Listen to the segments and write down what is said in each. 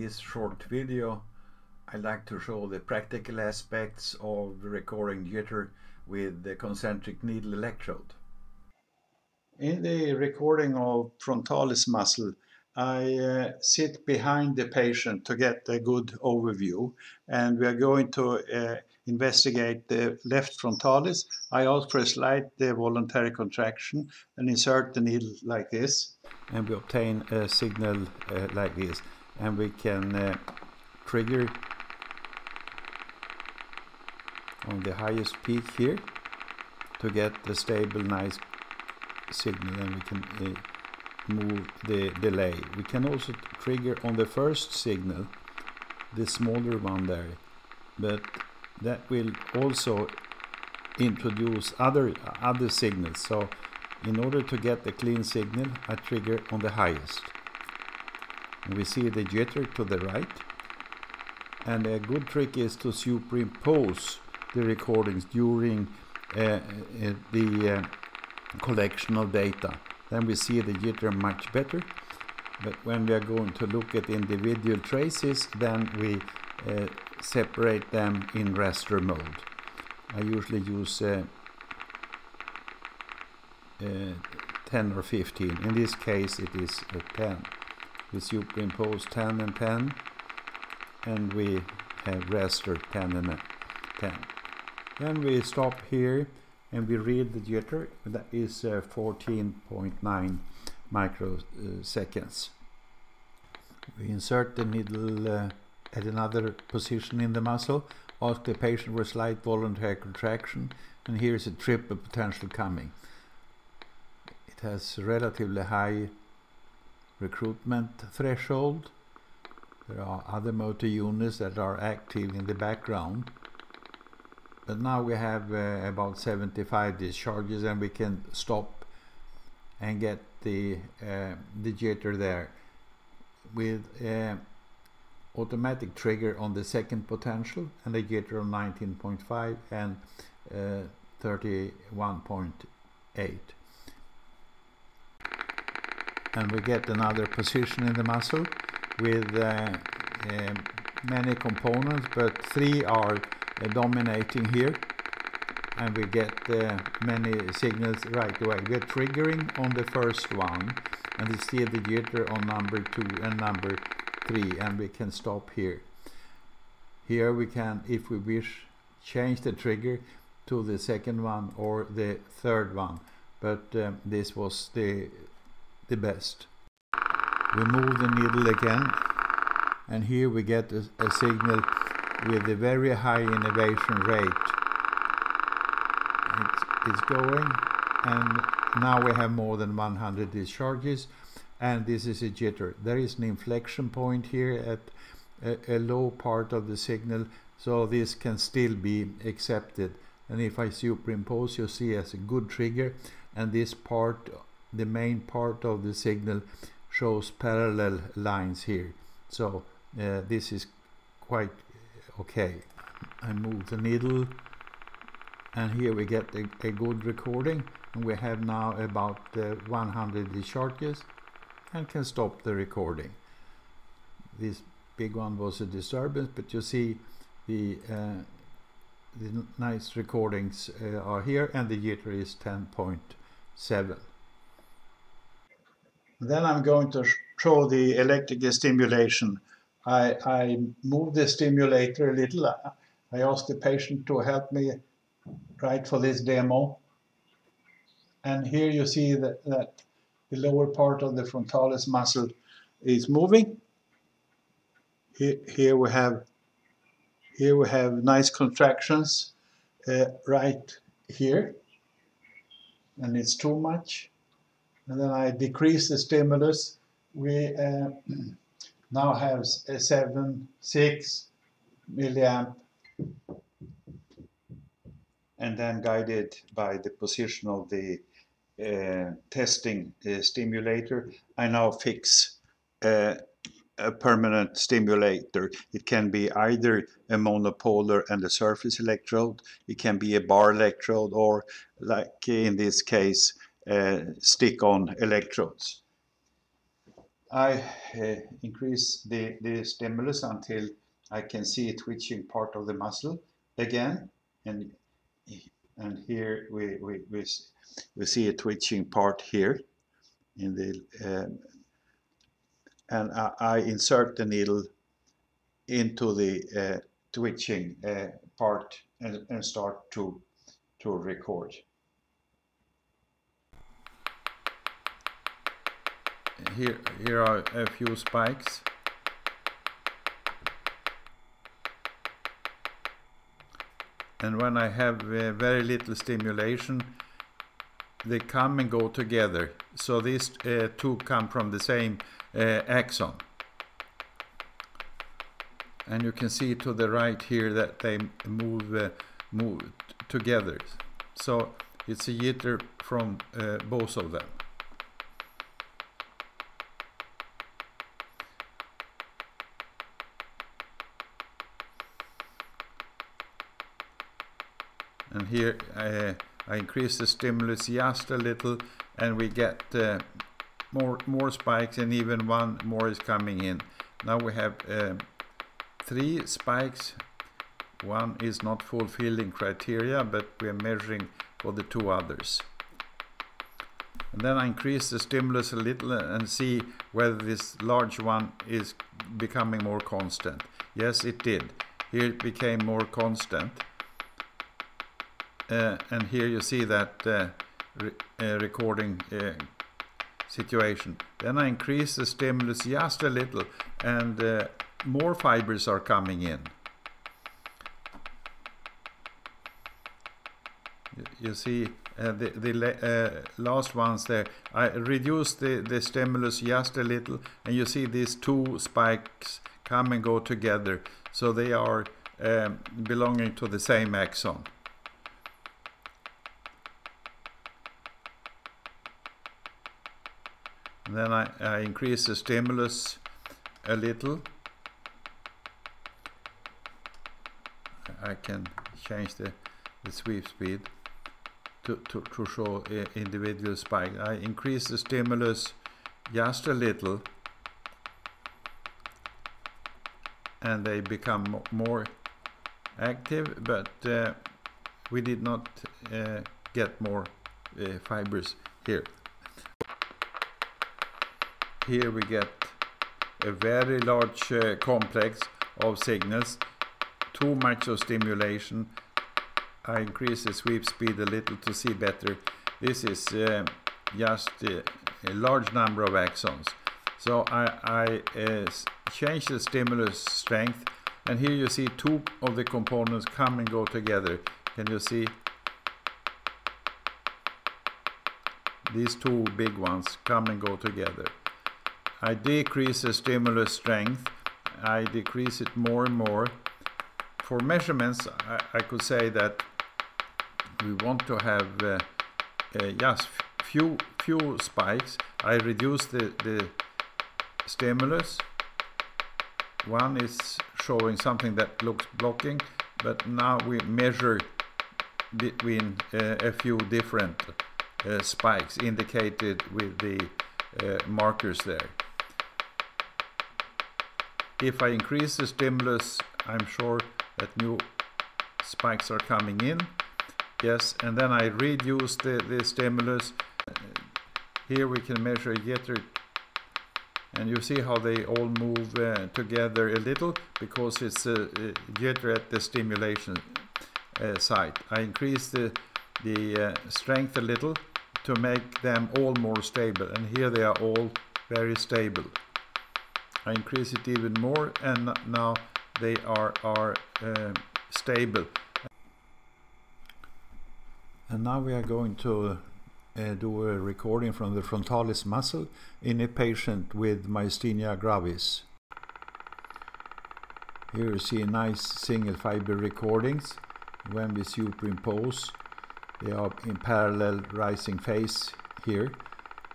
this short video I like to show the practical aspects of recording jitter with the concentric needle electrode. In the recording of frontalis muscle I uh, sit behind the patient to get a good overview and we are going to uh, investigate the left frontalis. I ask for a slight uh, voluntary contraction and insert the needle like this. And we obtain a signal uh, like this and we can uh, trigger on the highest peak here to get the stable nice signal and we can uh, move the delay. We can also trigger on the first signal the smaller one there but that will also introduce other other signals so in order to get the clean signal I trigger on the highest we see the jitter to the right. And a good trick is to superimpose the recordings during uh, uh, the uh, collection of data. Then we see the jitter much better. But when we are going to look at individual traces then we uh, separate them in raster mode. I usually use uh, uh, 10 or 15 in this case it is 10 we superimpose 10 and 10 and we have raster 10 and 10 then we stop here and we read the jitter. That is 14.9 uh, microseconds. We insert the needle uh, at another position in the muscle ask the patient for a slight voluntary contraction and here's a triple potential coming. It has relatively high recruitment threshold. There are other motor units that are active in the background. But now we have uh, about 75 discharges and we can stop and get the uh, the jitter there with uh, automatic trigger on the second potential and a jitter of 19.5 and uh, 31.8 and we get another position in the muscle with uh, uh, many components but three are uh, dominating here and we get uh, many signals right away. We're triggering on the first one and we see the jitter on number two and number 3 and we can stop here. Here we can, if we wish, change the trigger to the second one or the third one but um, this was the the best. We move the needle again and here we get a, a signal with a very high innovation rate. It's, it's going and now we have more than 100 discharges and this is a jitter. There is an inflection point here at a, a, low part of the signal so this can still be accepted and if I superimpose you see as a good trigger and this part the main part of the signal shows parallel lines here so uh, this is quite okay I move the needle and here we get a, a good recording and we have now about uh, 100 discharges and can stop the recording. This big one was a disturbance, but you see the, uh, the nice recordings uh, are here and the jitter is 10.7. Then I'm going to show the electrical stimulation. I, I move the stimulator a little. I ask the patient to help me right for this demo. And here you see that, that the lower part of the frontalis muscle is moving. Here, here we have here we have nice contractions uh, right here and it's too much and then I decrease the stimulus. We uh, now have a 7 6 milliamp. And then guided by the position of the uh, testing uh, stimulator, I now fix uh, a permanent stimulator. It can be either a monopolar and a surface electrode, it can be a bar electrode, or like in this case, uh, stick-on electrodes. I uh, increase the, the stimulus until I can see a twitching part of the muscle again and and here we, we, we, we see a twitching part here in the um, and I, I, insert the needle into the uh, twitching uh, part and, and start to to record. Here, here are a few spikes. And when I have uh, very little stimulation, they come and go together. So these uh, two come from the same uh, axon. And you can see to the right here that they move, uh, move together. So it's a jitter from uh, both of them. And here uh, I increase the stimulus just a little and we get uh, more more spikes and even one more is coming in. Now we have uh, three spikes. One is not fulfilling criteria but we are measuring for the two others. And then I increase the stimulus a little and see whether this large one is becoming more constant. Yes it did. Here it became more constant. uh, and here you see that uh, re uh, recording situation. Then I increase the stimulus just a little and more fibers are coming in. You see uh, the, the uh, last ones there. I reduce the, the stimulus just a little and you see these two spikes come and go together. So they are um, belonging to the same axon. And then I, I increase the stimulus a little. I can change the, the sweep speed to, to, to show individual spike. I increase the stimulus just a little and they become more active but uh, we did not uh, get more uh, fibers here here we get a very large uh, complex of signals, too much of stimulation. I increase the sweep speed a little to see better. This is uh, just uh, a large number of axons. So I, I uh, change the stimulus strength and here you see two of the components come and go together. Can you see? These two big ones come and go together. I decrease the stimulus strength. I decrease it more and more. For measurements, I, I could say that we want to have uh, uh, few few spikes. I reduce the, the stimulus. One is showing something that looks blocking, but now we measure between uh, a few different uh, spikes indicated with the uh, markers there if I increase the stimulus, I'm sure that new spikes are coming in. Yes, and then I reduce the, the stimulus. Here we can measure jitter and you see how they all move uh, together a little because it's a, a jitter at the stimulation uh, site. I increase the, the uh, strength a little to make them all more stable and here they are all very stable. I increase it even more and now they are, are uh, stable. And now we are going to uh, do a recording from the frontalis muscle in a patient with myasthenia gravis. Here you see nice single fiber recordings. When we superimpose, they are in parallel rising phase here.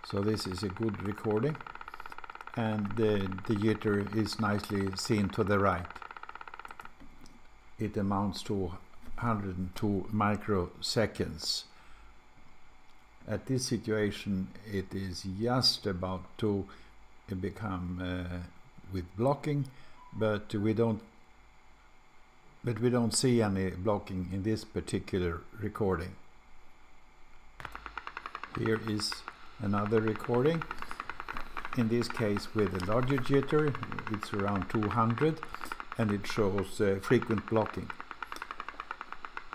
So this is a good recording and the, the jitter is nicely seen to the right. It amounts to 102 microseconds. At this situation it is just about to become uh, with blocking but we don't but we don't see any blocking in this particular recording here is another recording in this case with a larger jitter it's around 200 and it shows uh, frequent blocking.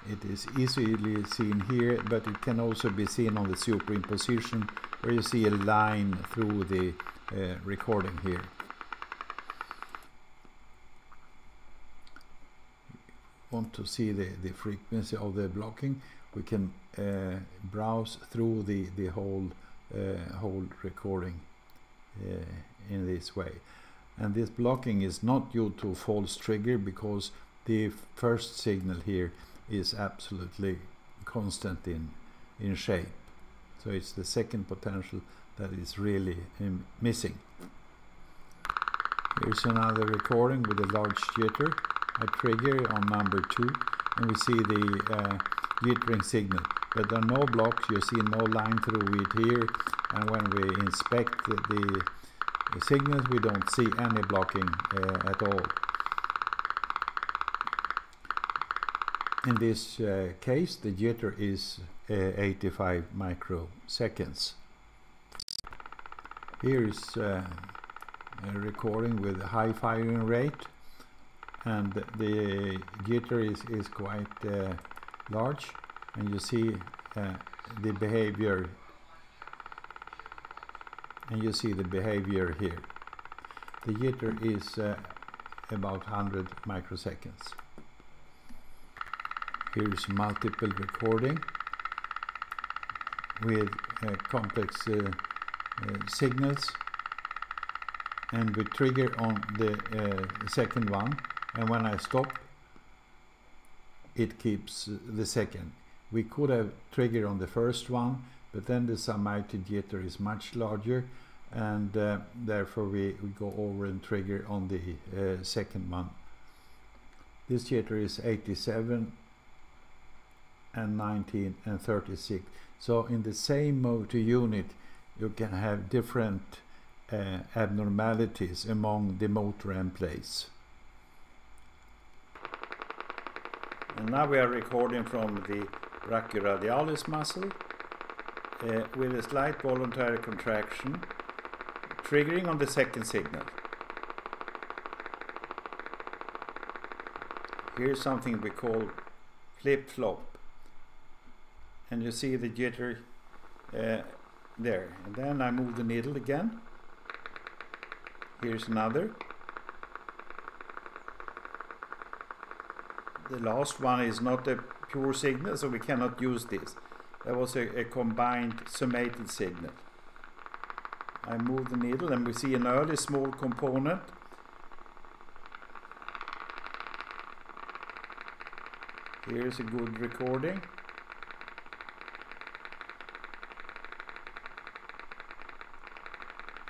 It is easily seen here but it can also be seen on the superimposition where you see a line through the uh, recording here. Want to see the, the frequency of the blocking? We can uh, browse through the the whole uh, whole recording in this way. And this blocking is not due to false trigger because the first signal here is absolutely constant in in shape. So it's the second potential that is really um, missing. Here's another recording with a large jitter I trigger on number two and we see the uh, jittering signal. But there are no blocks. You see no line through it here and when we inspect the, signals we don't see any blocking uh, at all. In this uh, case the jitter is uh, 85 microseconds. Here is uh, a recording with a high firing rate and the jitter is, is quite uh, large. And you see uh, the behavior and you see the behavior here. The jitter is uh, about 100 microseconds. Here's multiple recording with uh, complex uh, uh, signals. And we trigger on the uh, second one. And when I stop it keeps the second. We could have triggered on the first one but then the summated jitter is much larger and uh, therefore we, we go over and trigger on the uh, second one. This jitter is 87 and 19 and 36 so in the same motor unit you can have different uh, abnormalities among the motor place. And now we are recording from the brachioradialis muscle uh, with a slight voluntary contraction triggering on the second signal. Here's something we call flip-flop. And you see the jitter uh, there. And then I move the needle again. Here's another. The last one is not a pure signal so we cannot use this that was a, a combined summated signal. I move the needle and we see an early small component. Here's a good recording.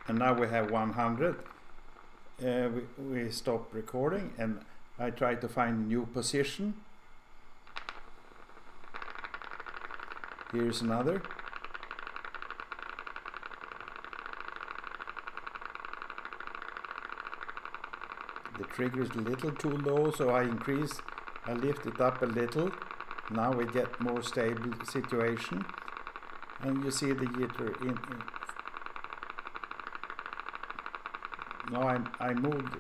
And now we have 100 uh, we, we stop recording and I try to find a new position here's another. The trigger is a little too low so I increase I lift it up a little. Now we get more stable situation. And you see the jitter in, in. Now I, I moved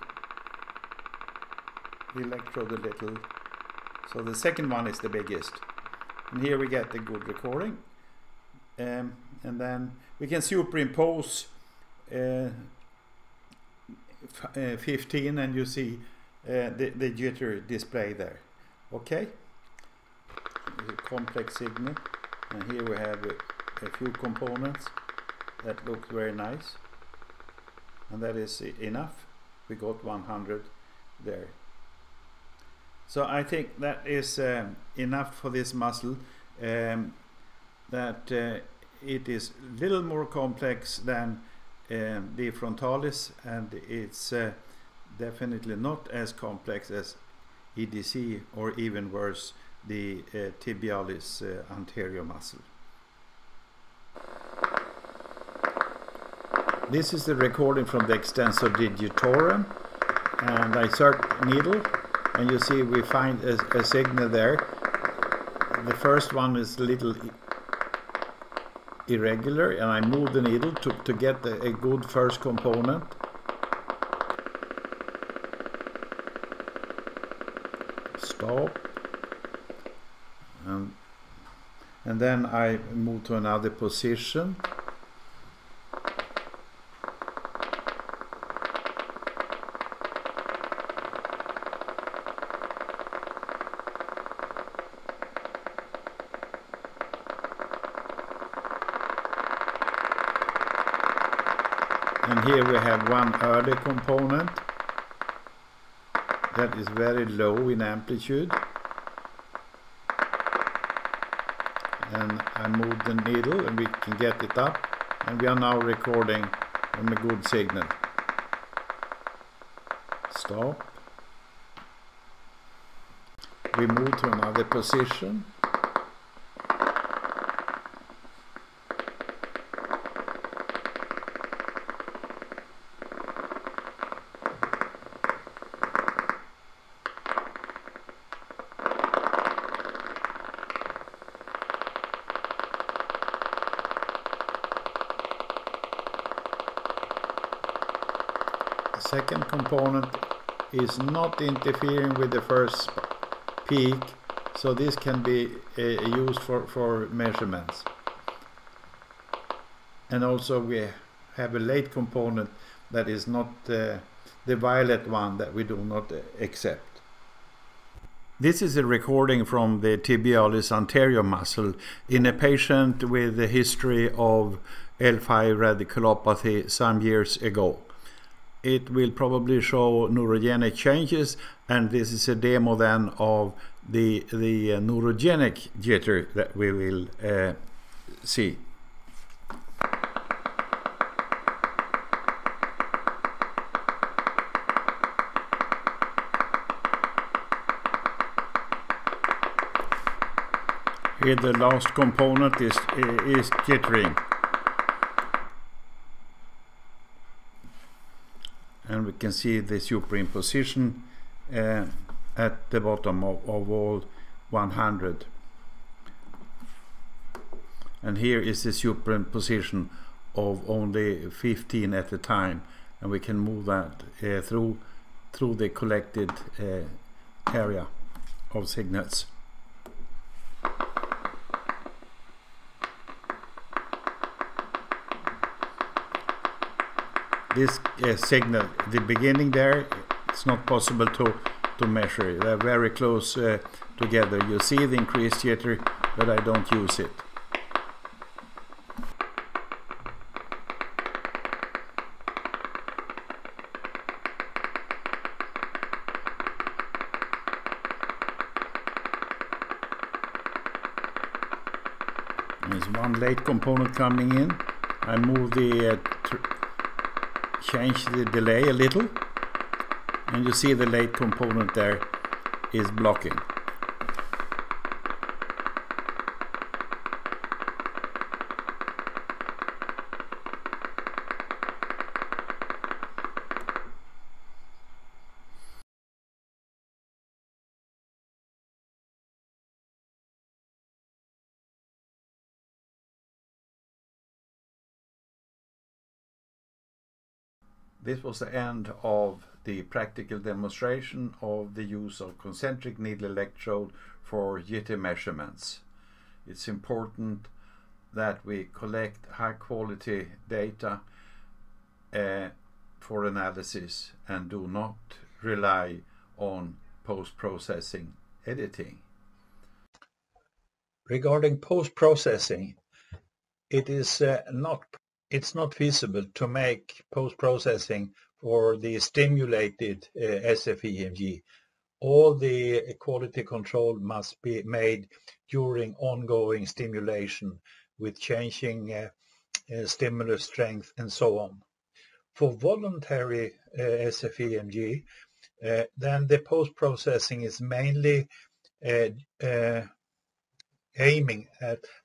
the electrode a little. So the second one is the biggest and here we get the good recording. Um, and then we can superimpose uh, uh, 15 and you see uh, the, the jitter display there. Okay? Complex signal. And here we have a, a few components that look very nice. And that is enough. We got 100 there so I think that is um, enough for this muscle um, that uh, it is a little more complex than um, the frontalis and it's uh, definitely not as complex as EDC or even worse the uh, tibialis uh, anterior muscle. This is the recording from the Extensor Digitorum and I insert needle and you see we find a, a signal there. The first one is a little irregular and I move the needle to, to get a, a good first component. Stop. And, and then I move to another position. And here we have one early component that is very low in amplitude. And I move the needle and we can get it up. And we are now recording on a good signal. Stop. We move to another position second component is not interfering with the first peak so this can be uh, used for, for measurements and also we have a late component that is not uh, the violet one that we do not accept. This is a recording from the tibialis anterior muscle in a patient with a history of L5 radiculopathy some years ago it will probably show neurogenic changes and this is a demo then of the the uh, neurogenic jitter that we will uh, see. Here the last component is, is jittering. And we can see the superimposition uh, at the bottom of, of all 100 and here is the superimposition of only 15 at a time and we can move that uh, through through the collected uh, area of signals. This uh, signal, the beginning there, it's not possible to, to measure. They're very close uh, together. You see the increased jitter, but I don't use it. There's one late component coming in. I move the uh, change the delay a little and you see the late component there is blocking. This was the end of the practical demonstration of the use of concentric needle electrode for jitter measurements. It's important that we collect high quality data uh, for analysis and do not rely on post-processing editing. Regarding post-processing, it is uh, not it's not feasible to make post-processing for the stimulated uh, SFEMG. All the quality control must be made during ongoing stimulation with changing uh, uh, stimulus strength and so on. For voluntary uh, SFEMG, uh, then the post-processing is mainly uh, aiming at uh,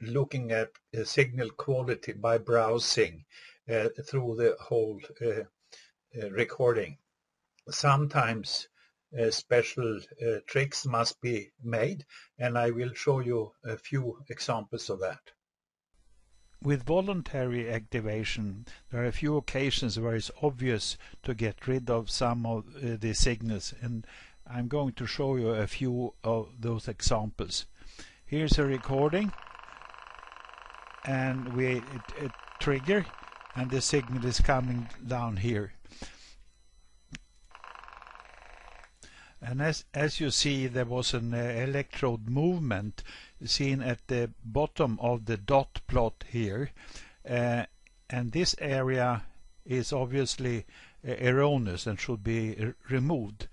looking at uh, signal quality by browsing uh, through the whole recording. Sometimes uh, special uh, tricks must be made and I will show you a few examples of that. With voluntary activation, there are a few occasions where it's obvious to get rid of some of uh, the signals and I'm going to show you a few of those examples. Here's a recording and we it, it trigger and the signal is coming down here. And as, as you see, there was an uh, electrode movement seen at the bottom of the dot plot here. Uh, and this area is obviously uh, erroneous and should be removed.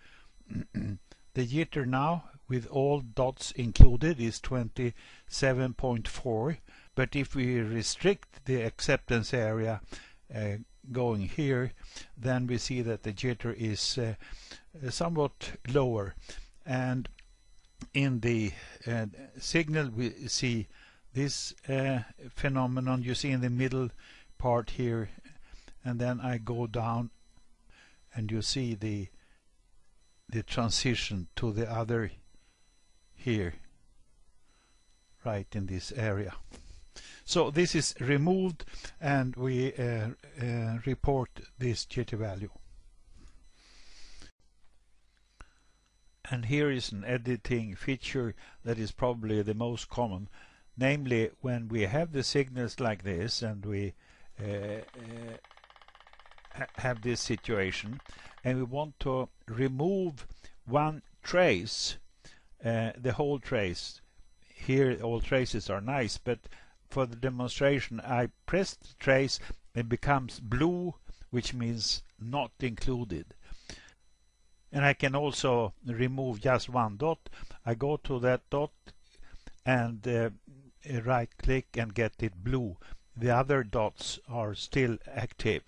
the jitter now with all dots included is 27.4 but if we restrict the acceptance area uh, going here then we see that the jitter is uh, somewhat lower. And in the uh, signal we see this uh, phenomenon you see in the middle part here. And then I go down and you see the the transition to the other here right in this area. So this is removed and we uh, uh, report this jitter value. And here is an editing feature that is probably the most common namely when we have the signals like this and we uh, uh ha have this situation and we want to remove one trace uh, the whole trace. Here all traces are nice but for the demonstration I press the trace it becomes blue which means not included. And I can also remove just one dot. I go to that dot and uh, right click and get it blue. The other dots are still active.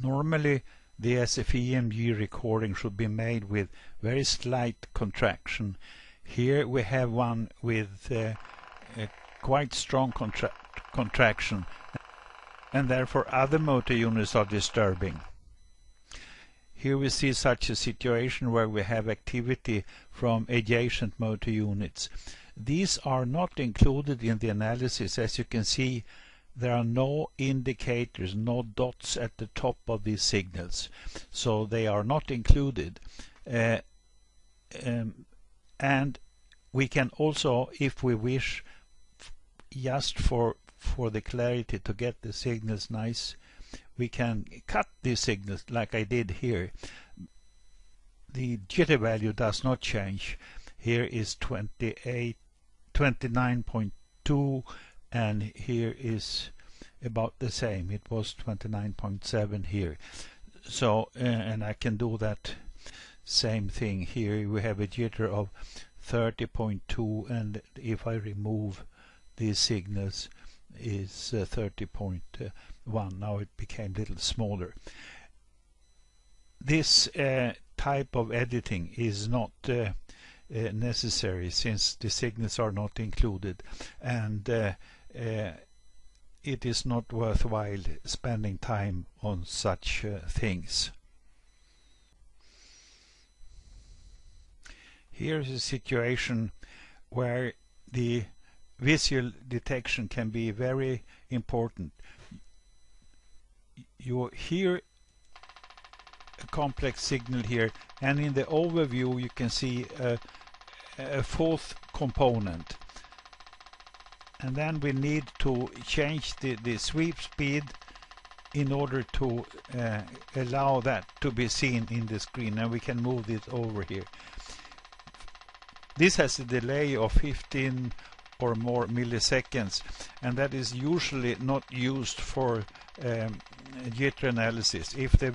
Normally the SFEMG recording should be made with very slight contraction here we have one with uh, quite strong contra contraction and therefore other motor units are disturbing. Here we see such a situation where we have activity from adjacent motor units. These are not included in the analysis. As you can see, there are no indicators, no dots at the top of these signals. So they are not included. Uh, um, and we can also, if we wish, just for for the clarity to get the signals nice we can cut these signals like I did here the jitter value does not change here is 28 29.2 and here is about the same. It was 29.7 here. So uh, and I can do that same thing here. We have a jitter of 30.2 and if I remove these signals is uh, 30.1 now it became a little smaller. This uh, type of editing is not uh, uh, necessary since the signals are not included. And uh, Uh, it is not worthwhile spending time on such uh, things here's a situation where the visual detection can be very important. You hear a complex signal here and in the overview you can see a, a fourth component and then we need to change the, the sweep speed in order to uh, allow that to be seen in the screen. And we can move it over here. This has a delay of 15 or more milliseconds. And that is usually not used for um, jitter analysis. If the uh,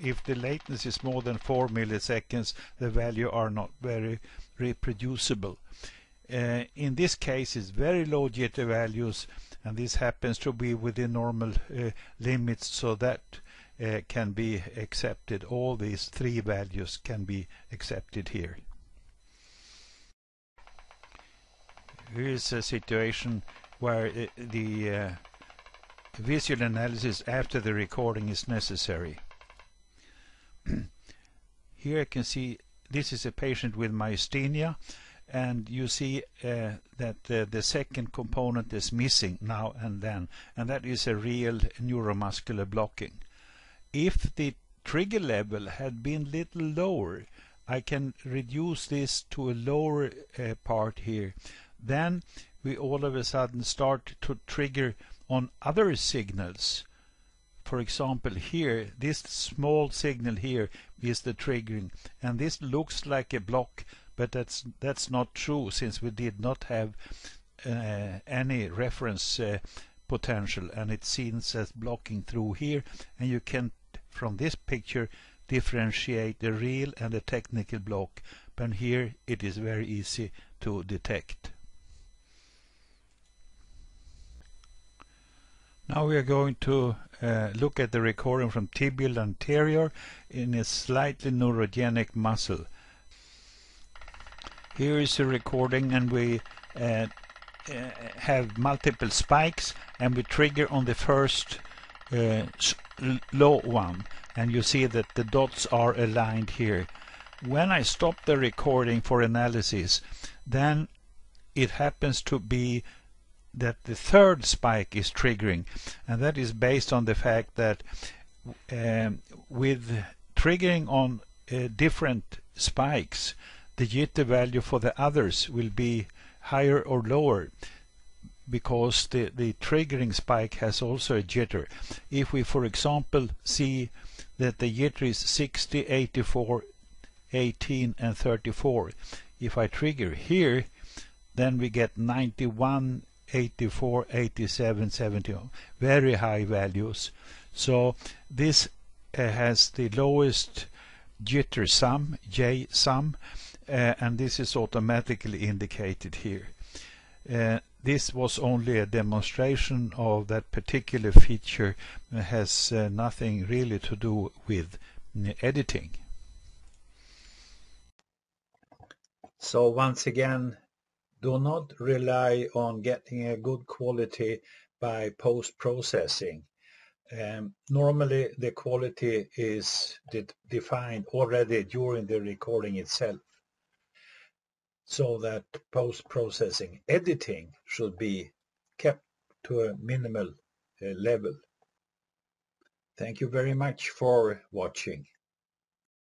if the latency is more than 4 milliseconds the value are not very reproducible uh, in this case it's very low jitter values and this happens to be within normal uh, limits so that uh, can be accepted all these three values can be accepted here here is a situation where uh, the uh, visual analysis after the recording is necessary. Here I can see this is a patient with myasthenia and you see uh, that the second component is missing now and then and that is a real neuromuscular blocking. If the trigger level had been a little lower I can reduce this to a lower uh, part here then we all of a sudden start to trigger on other signals for example here this small signal here is the triggering and this looks like a block but that's that's not true since we did not have uh, any reference uh, potential and it seems as blocking through here and you can from this picture differentiate the real and the technical block but here it is very easy to detect. Now we are going to uh, look at the recording from tibial anterior in a slightly neurogenic muscle. Here is a recording and we uh, uh, have multiple spikes and we trigger on the first uh, low one and you see that the dots are aligned here. When I stop the recording for analysis then it happens to be that the third spike is triggering and that is based on the fact that um, with triggering on uh, different spikes the jitter value for the others will be higher or lower because the, the triggering spike has also a jitter. If we for example see that the jitter is 60, 84, 18 and 34 if I trigger here then we get 91, 84, 87, 70 very high values so this uh, has the lowest jitter sum J sum and this is automatically indicated here. Uh, this was only a demonstration of that particular feature it has uh, nothing really to do with editing. So once again, do not rely on getting a good quality by post-processing. Um, normally the quality is de defined already during the recording itself so that post-processing editing should be kept to a minimal uh, level. Thank you very much for watching.